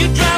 you drive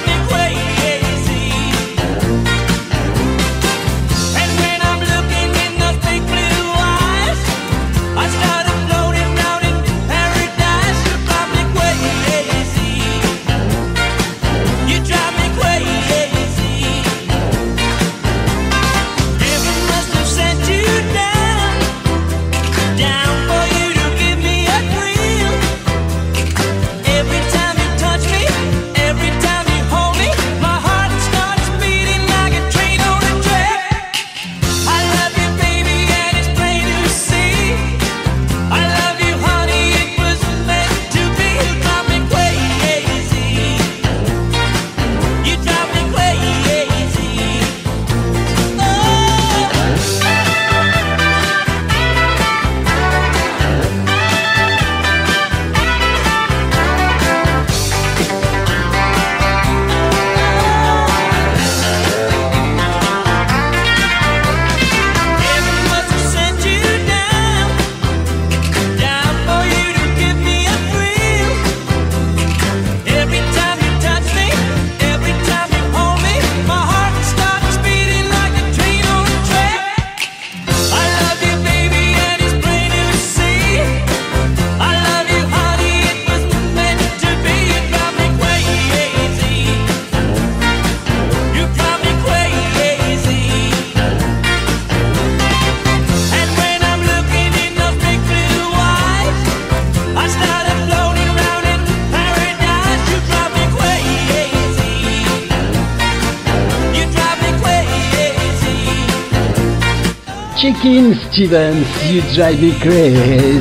Chicken Stevens, You Drive Me Crazy.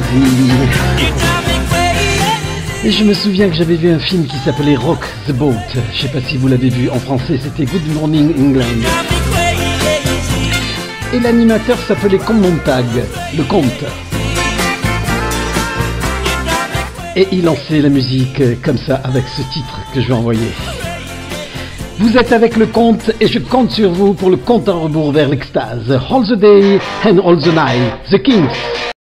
Et je me souviens que j'avais vu un film qui s'appelait Rock the Boat. Je sais pas si vous l'avez vu en français, c'était Good Morning England. Et l'animateur s'appelait Montag, le comte. Et il lançait la musique comme ça avec ce titre que je vais envoyer. Vous êtes avec le compte et je compte sur vous pour le compte en rebours vers l'extase. All the day and all the night. The Kings.